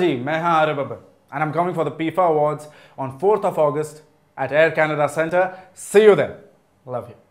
मैं हाँ and I'm coming for the PIFAA Awards on 4th of August at Air Canada Centre. See you there. Love you.